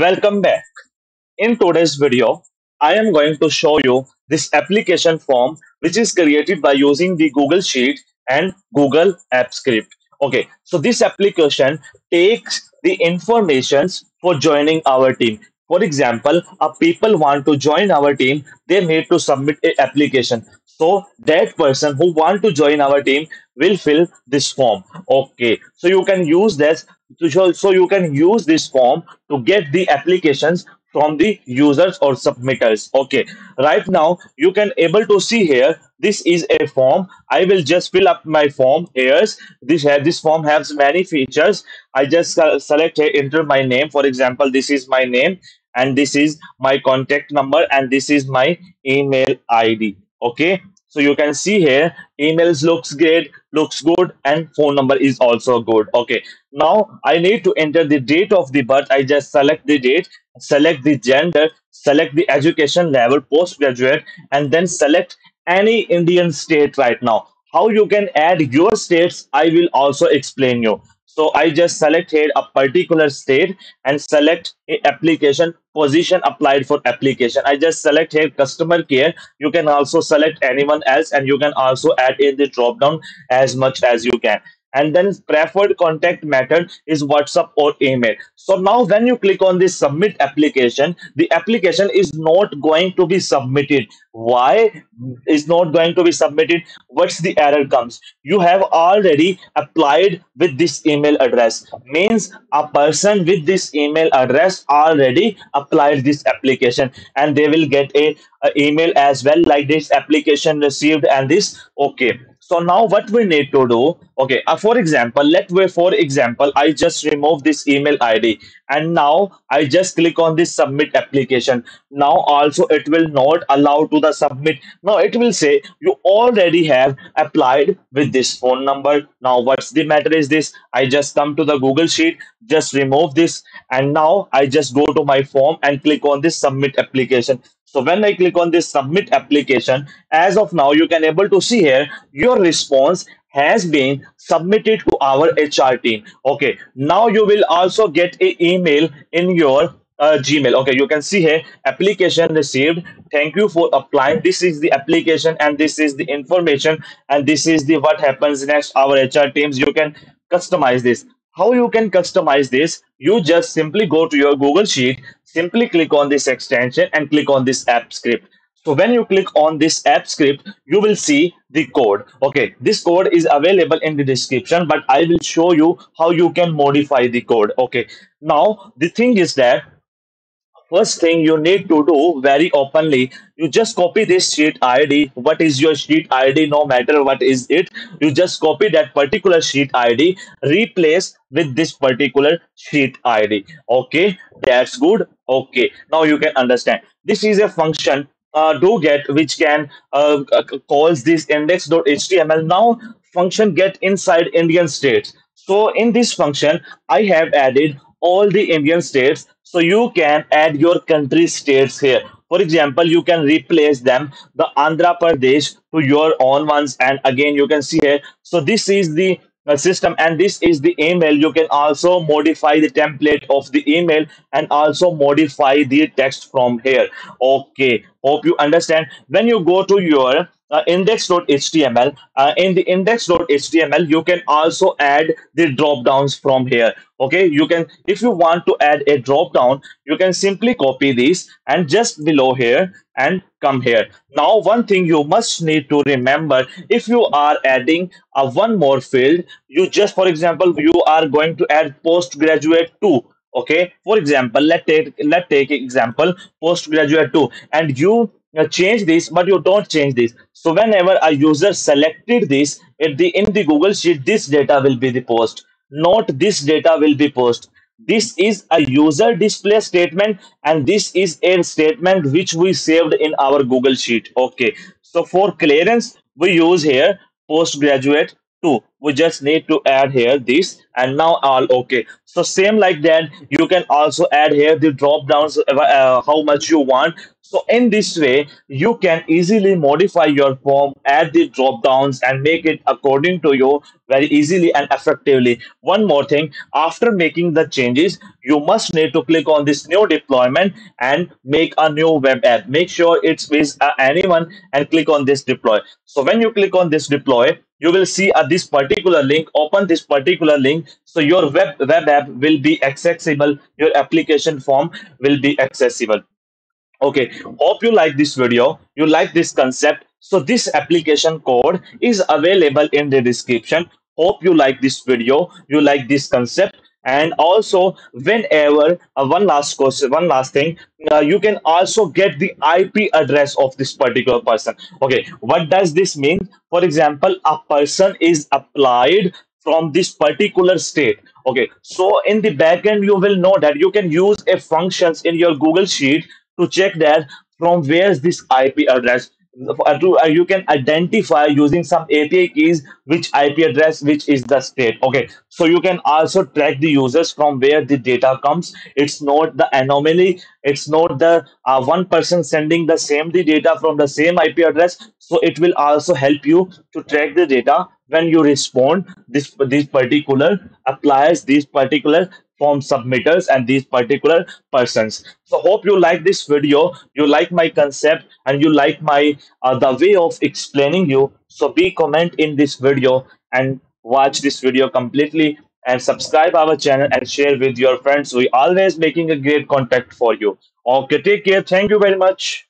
Welcome back. In today's video, I am going to show you this application form which is created by using the Google Sheet and Google Apps Script. Okay, so this application takes the informations for joining our team. For example, a people want to join our team, they need to submit a application. So that person who want to join our team will fill this form. Okay, so you can use this so you can use this form to get the applications from the users or submitters. Okay. Right now you can able to see here this is a form. I will just fill up my form here. This this form has many features. I just select here enter my name. For example this is my name and this is my contact number and this is my email id okay. So you can see here emails looks great looks good and phone number is also good. Okay. Now i need to enter the date of the birth. I just select the date select the gender select the education level postgraduate and then select any indian state right now. How you can add your states i will also explain you so I just select here a particular state and select application position applied for application. I just select here customer care. You can also select anyone else and you can also add in the drop down as much as you can and then preferred contact method is whatsapp or email. So now when you click on this submit application the application is not going to be submitted. Why is not going to be submitted? What's the error comes. You have already applied with this email address. Means a person with this email address already applied this application. And they will get a, a email as well like this application received and this okay so now what we need to do, okay, uh, for example, let me, for example, I just remove this email ID and now I just click on this submit application. Now also it will not allow to the submit. Now it will say you already have applied with this phone number. Now what's the matter is this? I just come to the Google Sheet, just remove this and now I just go to my form and click on this submit application. So when I click on this submit application, as of now, you can able to see here your response has been submitted to our HR team. Okay, now you will also get a email in your uh, Gmail. Okay, you can see here application received. Thank you for applying. This is the application and this is the information and this is the what happens next. Our HR teams you can customize this. How you can customize this? You just simply go to your Google Sheet simply click on this extension and click on this app script. So when you click on this app script you will see the code. Okay this code is available in the description but i will show you how you can modify the code. Okay now the thing is that first thing you need to do very openly you just copy this sheet id what is your sheet id no matter what is it you just copy that particular sheet id replace with this particular sheet id okay that's good. Okay now you can understand. This is a function uh, do get which can uh, calls this index.html now function get inside indian states. So in this function i have added all the indian states so you can add your country states here. For example you can replace them the andhra pradesh to your own ones. And again you can see here. So this is the uh, system and this is the email. You can also modify the template of the email and also modify the text from here. Okay. Hope you understand. When you go to your uh, index.html uh, in the index.html you can also add the drop downs from here. Okay? You can if you want to add a drop down you can simply copy this and just below here and come here. Now one thing you must need to remember if you are adding a one more field you just for example you are going to add postgraduate 2 okay? For example let take let take example postgraduate 2 and you uh, change this but you don't change this. So whenever a user selected this at the in the google sheet this data will be the post not this data will be post. This is a user display statement and this is a statement which we saved in our google sheet. Okay. So for clearance we use here postgraduate 2 we just need to add here this and now all okay. So same like that you can also add here the drop downs uh, uh, how much you want. So in this way you can easily modify your form add the drop downs and make it according to you very easily and effectively. One more thing after making the changes you must need to click on this new deployment and make a new web app. Make sure it's with uh, anyone and click on this deploy. So when you click on this deploy you will see uh, this particular link open this particular link so your web web app will be accessible your application form will be accessible Okay, hope you like this video. You like this concept. So this application code is available in the description. Hope you like this video. You like this concept. And also, whenever uh, one last question, one last thing, uh, you can also get the IP address of this particular person. Okay, what does this mean? For example, a person is applied from this particular state okay so in the backend you will know that you can use a functions in your google sheet to check that from where is this IP address. Uh, uh, you can identify using some API keys which IP address which is the state. Okay, so you can also track the users from where the data comes. It's not the anomaly. It's not the uh, one person sending the same the data from the same IP address. So it will also help you to track the data when you respond. This this particular applies these particular form submitters and these particular persons. So hope you like this video. You like my concept and you like my uh, the way of explaining you. So be comment in this video and watch this video completely and subscribe our channel and share with your friends. We always making a great contact for you. Okay take care. Thank you very much